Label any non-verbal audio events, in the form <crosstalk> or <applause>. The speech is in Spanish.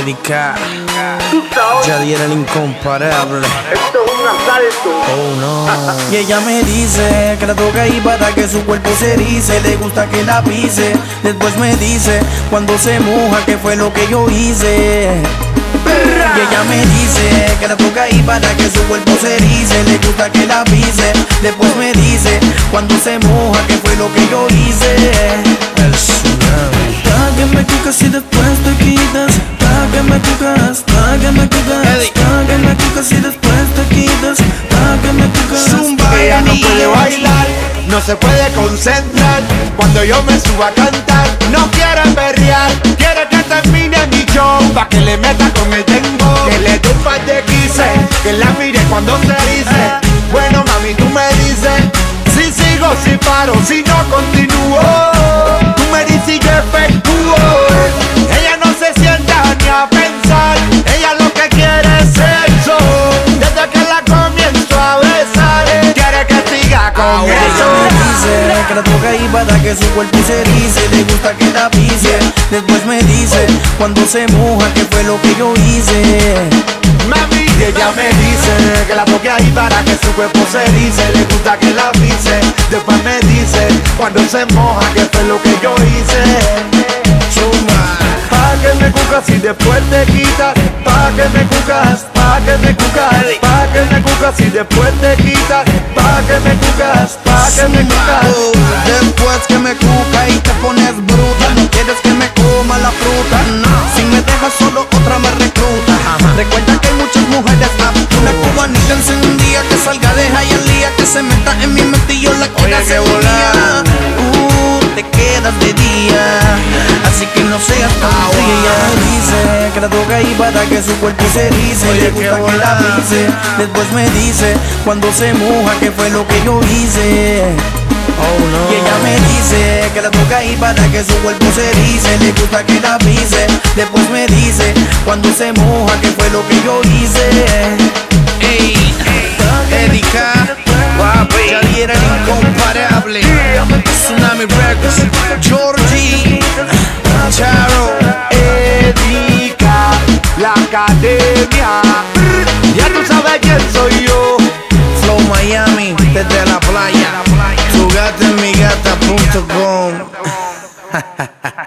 Dedicar. Yadier el incomparable. Esto es un asalto. Oh no. y ella me dice que la toca y para que su cuerpo se erice. Le gusta que la pise. Después me dice cuando se moja que fue lo que yo hice. Y ella me dice que la toca y para que su cuerpo se erice Le gusta que la pise Después me dice cuando se moja que fue lo que yo hice El tsunami Pa' que me cucas y después te quitas Pa' que me cucas, pa' que me cucas Pa' que me cucas y después te quitas. Pa' que me cucas Ella no puede bailar, no se puede concentrar. Cuando yo me subo a cantar No quiere perrear, quiere que termine mi show Pa' que le meta con el tembo Que le dé un par de quises Que la mire cuando se dice. Bueno mami tú me dices Si sigo, si paro, si no continúo con Ella eso. me dice que la toca y para que su cuerpo se erice Le gusta que la pise Después me dice cuando se moja que fue lo que yo hice Mami, y ella me dice que la toque ahí para que su cuerpo se erice Le gusta que la pise Después me dice cuando se moja que fue lo que yo hice Chuma Pa' que me cucas y después te quitas. Pa' que me cucas, pa' que me cucas Pa' que me cucas y después te quitas. Pa' que me que me cucas Después que me cuca y te pones bruta No quieres que me coma la fruta. No, si me dejas solo otra me recluta. Recuerda que hay muchas mujeres aptas Una cubanita encendida que salga de Hialeah Que se meta en mi mente y yo la qué hacer mía. Uh, te quedas de día. Así que no seas tan fría. me dice que la toca oh, y para que su cuerpo se dice. Le gusta que la pise, después me dice Cuando se moja que fue lo que yo hice Oh, no. Y ella me dice que la toca ahí para que su cuerpo se dice. Le gusta que la pise, después me dice Cuando se moja que fue lo que yo hice Ey, Erika, guapi, ya era incomparable. Tsunami Records, Georgie, Charo academia. Ya tú sabes quién soy yo. Flow Miami, desde la playa. Tu gata en mi gata.com. <laughs>